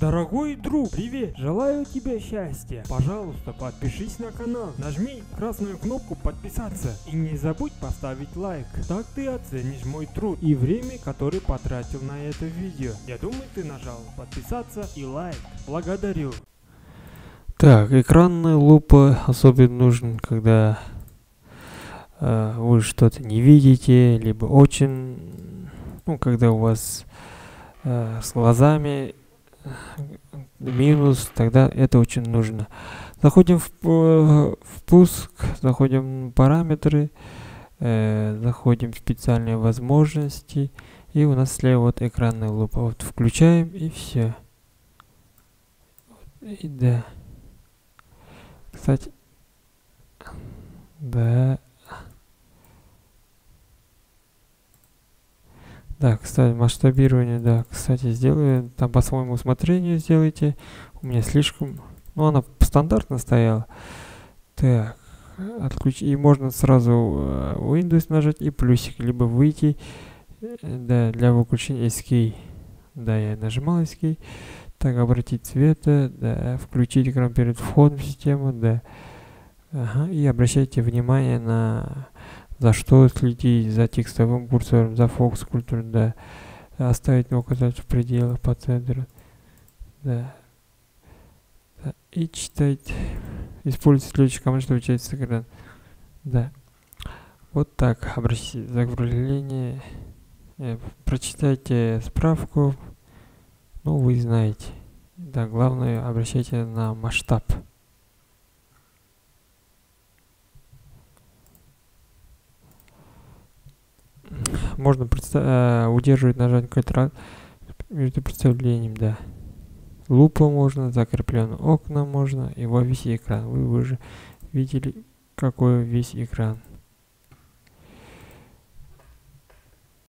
Дорогой друг, привет! Желаю тебе счастья. Пожалуйста, подпишись на канал, нажми красную кнопку подписаться и не забудь поставить лайк. Так ты оценишь мой труд и время, которое потратил на это видео. Я думаю, ты нажал подписаться и лайк. Благодарю. Так, экранная лупа особенно нужен, когда э, вы что-то не видите, либо очень, ну, когда у вас э, с глазами минус, тогда это очень нужно. Заходим в, в пуск, заходим в параметры, э, заходим в специальные возможности, и у нас слева вот экранная лупа. Вот включаем и все. И да. Кстати, да. Да, кстати, масштабирование, да, кстати, сделаю, там по своему усмотрению сделайте. У меня слишком, ну, она стандартно стояла. Так, отключить, и можно сразу uh, Windows нажать и плюсик, либо выйти, э, да, для выключения Escape. Да, я нажимал Escape. Так, обратить цвета, да, включить экран перед входом в систему, да. Ага, и обращайте внимание на за что следить, за текстовым курсором, за фокус культурой, да. Оставить на указать в пределах по центру, да. да. И читать, использовать следующий команд, чтобы читать с экрана, да. Вот так, обратите загружение, э, прочитайте справку, ну, вы знаете. Да, главное, обращайте на масштаб. Можно э, удерживать нажать какой-то между представлением, да. Лупа можно, закрепленное окна можно, и во весь экран. Вы уже видели, какой весь экран.